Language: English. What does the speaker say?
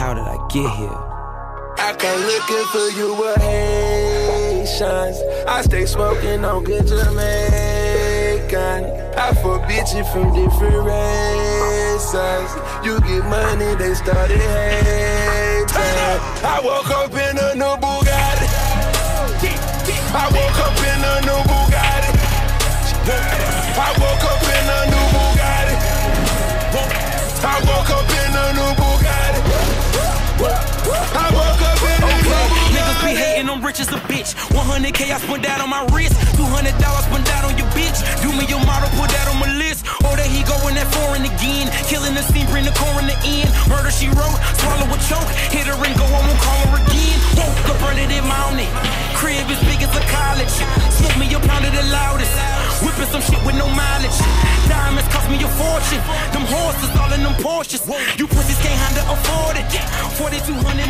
how did I get here? I come looking for you with Haitians. I stay smoking on good Jamaican. I fuck bitches from different races. You get money, they started hating. I woke up in a new Bugatti. I woke up in a new Bugatti. I woke rich as a bitch. 100k I spent that on my wrist. 200 dollars spent that on your bitch. Do me your model, put that on my list. Oh, there he going that foreign again. Killing the scene, bring the core in the end. Murder she wrote, swallow a choke. Hit her and go, I won't call her again. Woke up running it in mountain. Crib as big as a college. Smoke me a pound of the loudest. Whipping some shit with no mileage. Diamonds cost me a fortune. Them horses all in them Porsches. You pussies can't handle afford it. 4200 my mortgage.